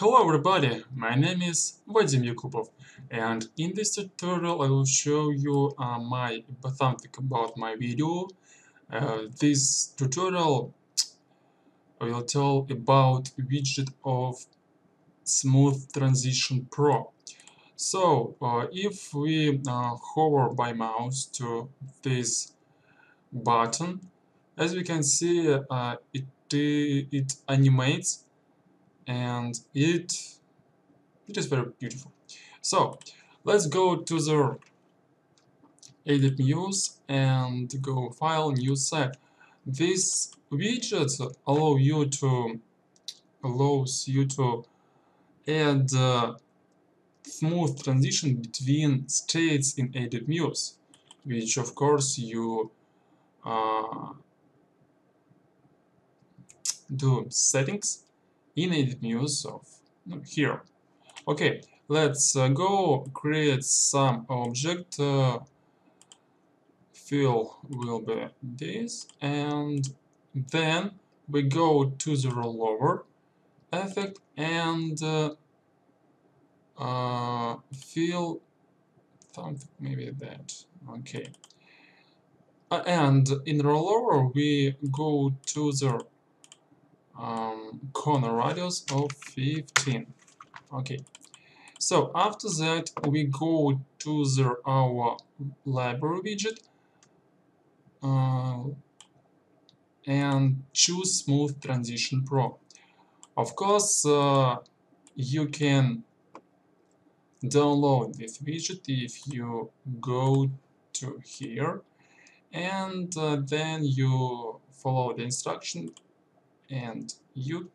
Hello everybody, my name is Vadim Yakupov and in this tutorial I will show you uh, my something about my video. Uh, this tutorial will tell about widget of Smooth Transition Pro. So uh, if we uh, hover by mouse to this button, as we can see uh, it, it animates and it it is very beautiful. So let's go to the Adobe Muse and go file new set. This widget allow you to allows you to add uh, smooth transition between states in Adobe Muse, which of course you uh, do settings in Adobe Muse of here. Okay, let's uh, go create some object. Uh, fill will be this, and then we go to the rollover effect and uh, uh, fill something maybe that. Okay. Uh, and in rollover we go to the um, corner radius of 15 okay. So after that we go to the our library widget uh, and choose smooth transition pro. Of course uh, you can download this widget if you go to here and uh, then you follow the instruction and you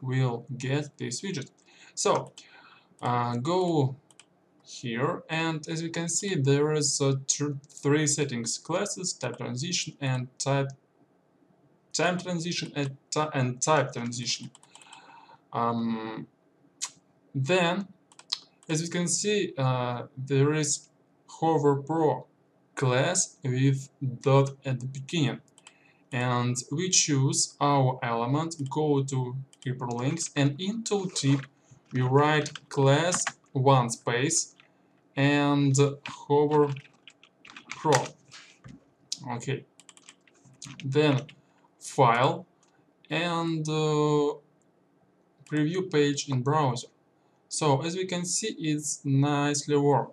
will get this widget. So uh, go here and as you can see there is uh, three settings classes type transition and type time transition and, and type transition um, then as you can see uh, there is hover pro class with dot at the beginning and we choose our element, go to hyperlinks, and in tooltip we write class one space and hover pro. Okay, then file and uh, preview page in browser. So as we can see, it's nicely work.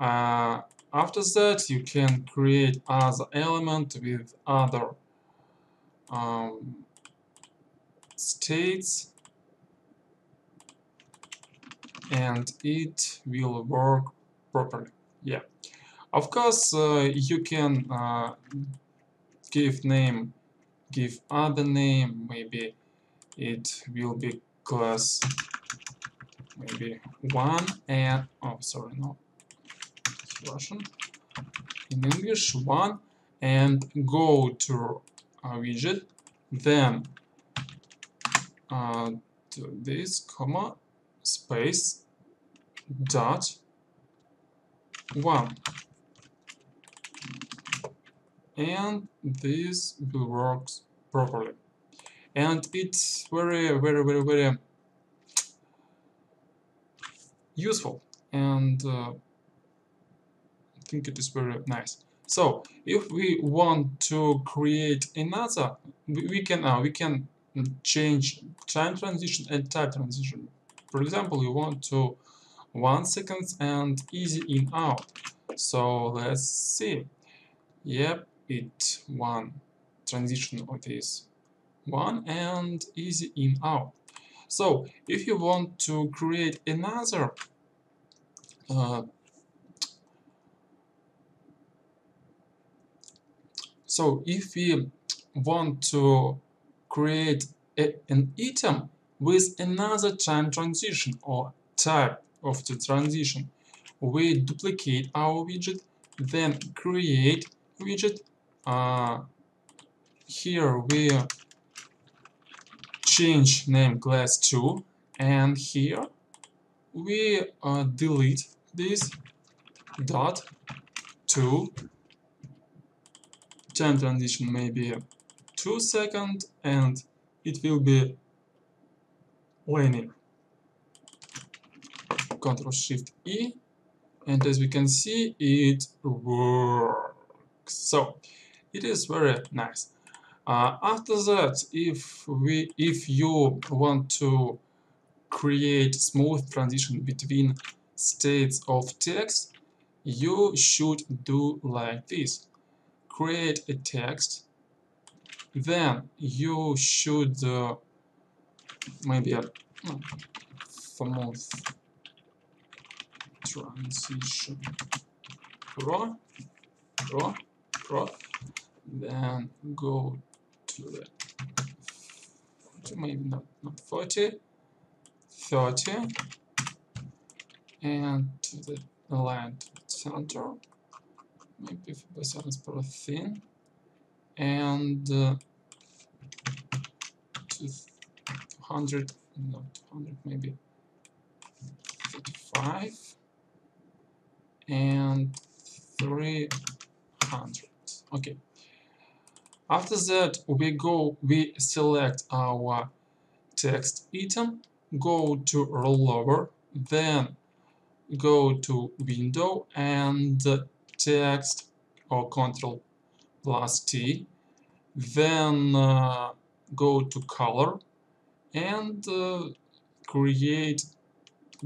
Uh, after that, you can create other element with other um, states and it will work properly. Yeah. Of course, uh, you can uh, give name, give other name, maybe it will be class maybe one and oh sorry no Russian. In English one and go to a widget then uh, this comma space dot one. And this will work properly. And it's very very very very useful. And uh, think it is very nice. So if we want to create another, we, can uh, we can change time transition and type transition. For example, we want to one seconds and easy in out. So let's see. Yep, it one transition of this one and easy in out. So if you want to create another uh, So if we want to create a, an item with another time transition or type of the transition, we duplicate our widget, then create widget. Uh, here we change name class 2 and here we uh, delete this dot 2 time transition maybe 2 seconds and it will be linear. Control Shift E, and as we can see, it works. So it is very nice. Uh, after that, if we if you want to create smooth transition between states of text, you should do like this. Create a text, then you should uh, maybe a no, smooth transition. Pro pro pro then go to the maybe not not 40 30 and to the land to maybe percent is per thin and uh, 200 not 200 maybe. 35 and 300 okay. After that we go we select our text item go to rollover then go to window and text or control plus T then uh, go to color and uh, create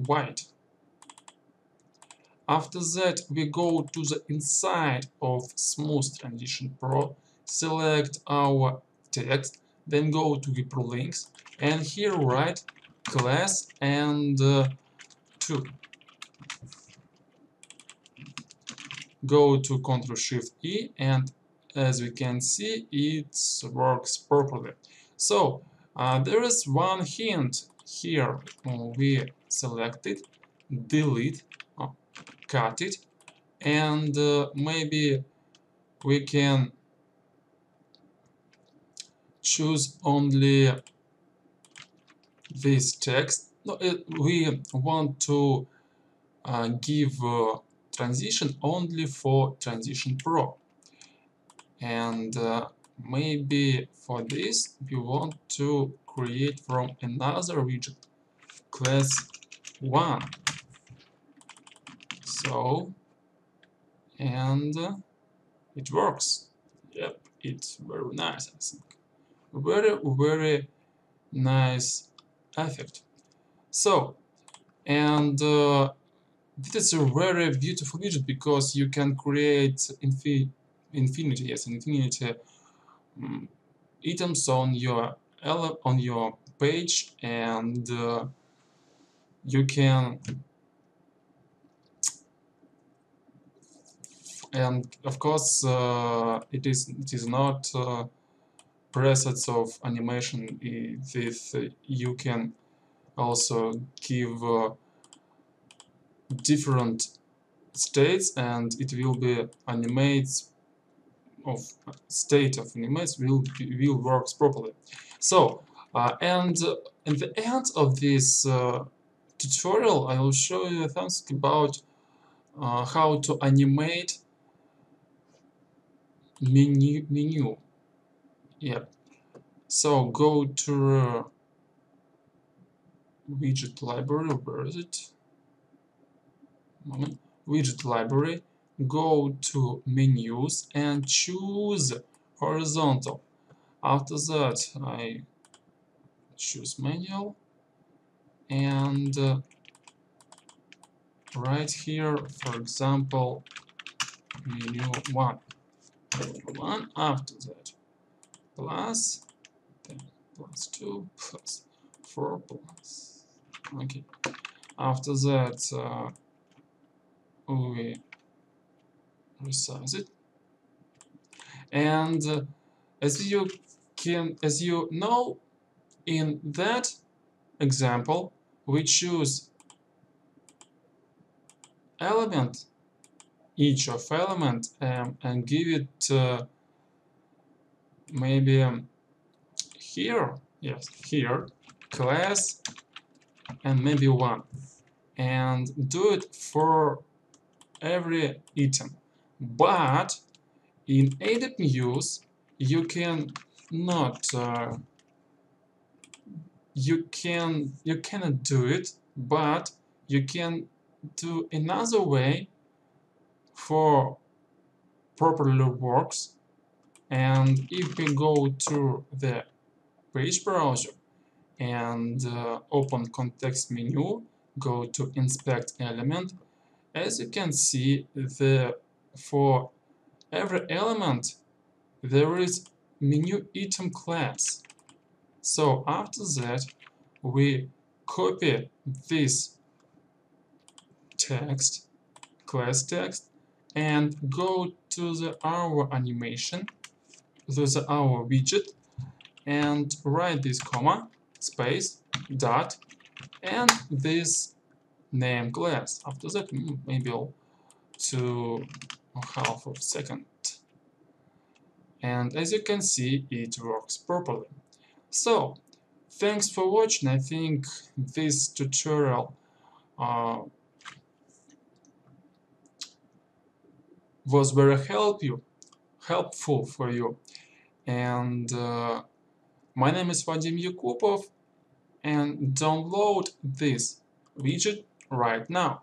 white after that, we go to the inside of Smooth Transition Pro, select our text, then go to hyperlinks, and here write class and uh, 2. Go to Ctrl Shift E, and as we can see, it works properly. So, uh, there is one hint here. Uh, we selected delete cut it and uh, maybe we can choose only this text no, it, we want to uh, give uh, transition only for transition pro. And uh, maybe for this we want to create from another widget class 1 so and uh, it works. Yep it's very nice I think. Very very nice effect. So and uh, this is a very beautiful widget because you can create infi infinity yes infinity um, items on your on your page and uh, you can and of course uh, it is it is not uh, presets of animation this uh, you can also give uh, different states and it will be animates of state of animates will will works properly. So uh, and uh, at the end of this tutorial I will show you something about how to animate menu menu. Yep so go to uh, widget library where is it moment widget library go to menus and choose horizontal. After that I choose manual and uh, right here for example menu 1 1 after that plus 10 plus 2 plus 4 plus okay. After that uh, we resize it. And uh, as you can as you know in that example we choose element each of element um, and give it uh, maybe um, here yes here class and maybe one. And do it for every item. But in AWS you can not uh, you can you cannot do it but you can do another way for properly works. And if we go to the page browser and uh, open context menu go to inspect element as you can see the for every element there is menu item class. So after that we copy this text class text and go to the our animation to the our widget and write this comma space dot and this name class after that maybe to half of second. And as you can see it works properly. So thanks for watching. I think this tutorial uh, was very help you helpful for you. And uh, my name is Vadim Yakupov and download this widget right now